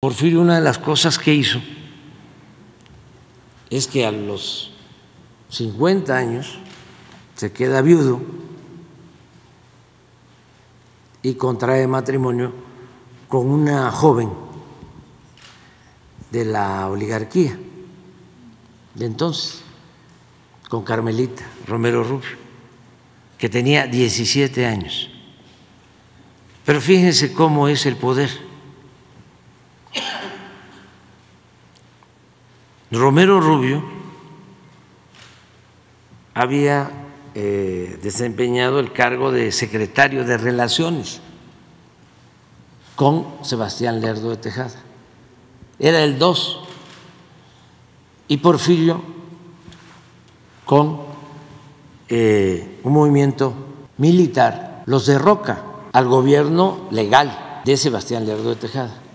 Porfirio una de las cosas que hizo es que a los 50 años se queda viudo y contrae matrimonio con una joven de la oligarquía de entonces, con Carmelita Romero Rubio, que tenía 17 años. Pero fíjense cómo es el poder. Romero Rubio había eh, desempeñado el cargo de secretario de Relaciones con Sebastián Lerdo de Tejada. Era el 2 y Porfirio con eh, un movimiento militar los derroca al gobierno legal de Sebastián Lerdo de Tejada.